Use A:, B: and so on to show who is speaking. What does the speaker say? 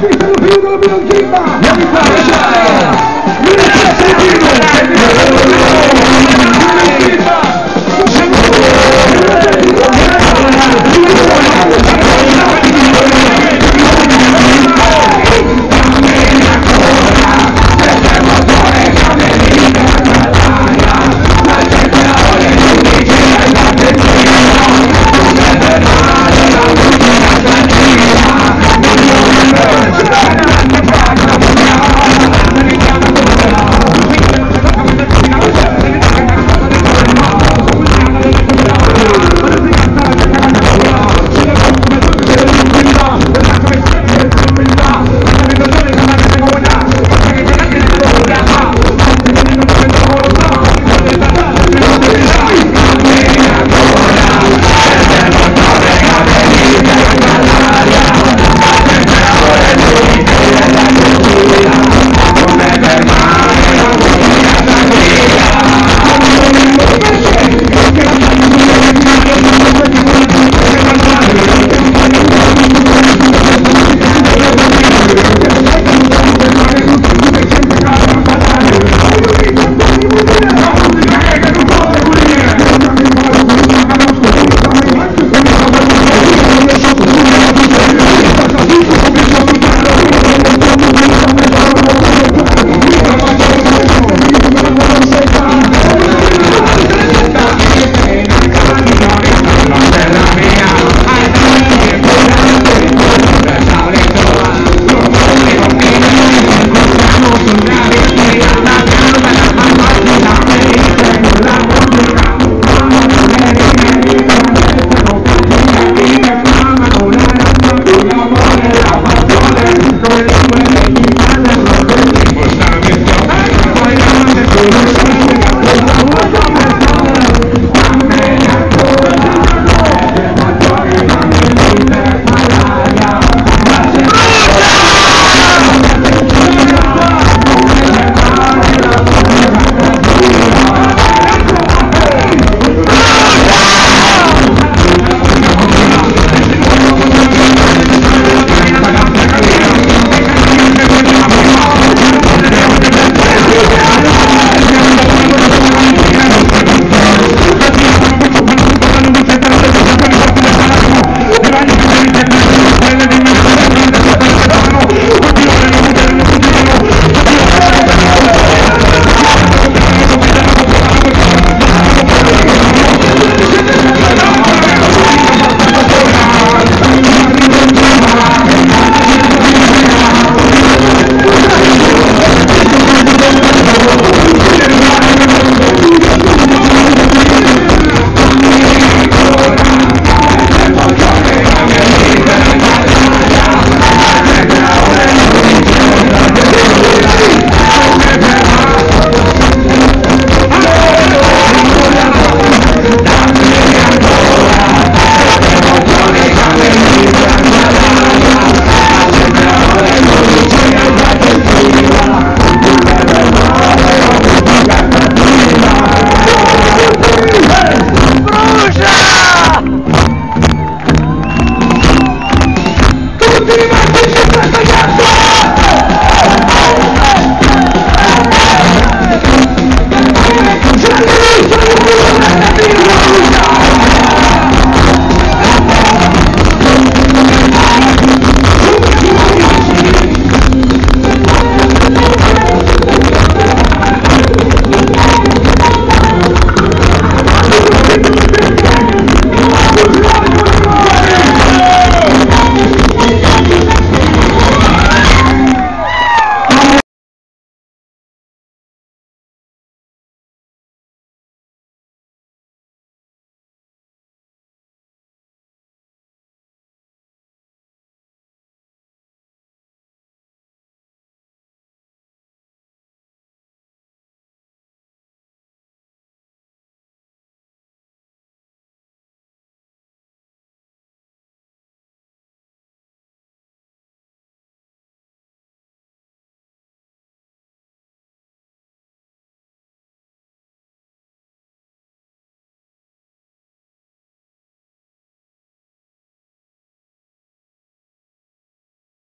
A: Jesus!